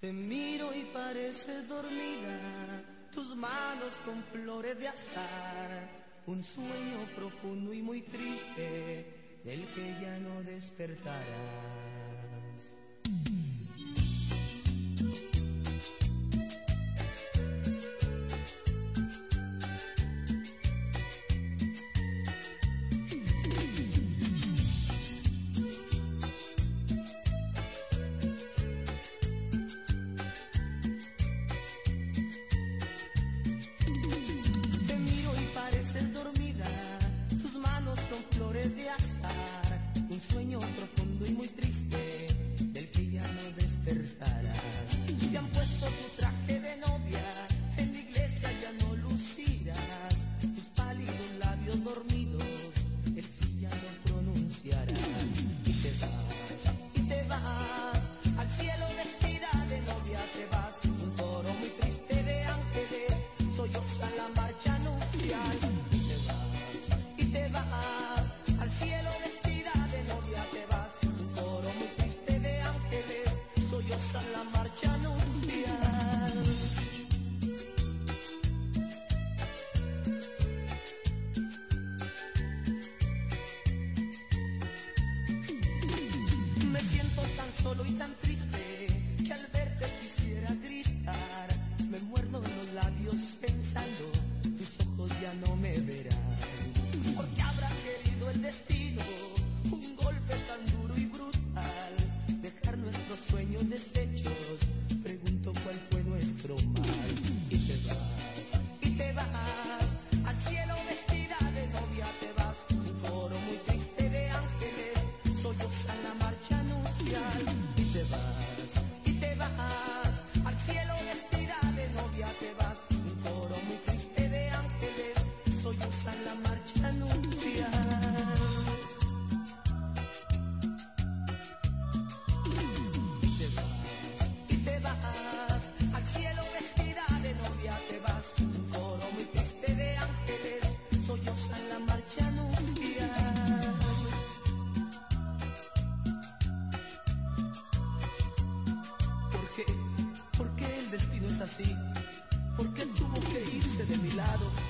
Te miro y pareces dormida, tus manos con flores de azar, un sueño profundo y muy triste del que ya no tres tan triste. Así? ¿Por tuvo que irse de mi lado?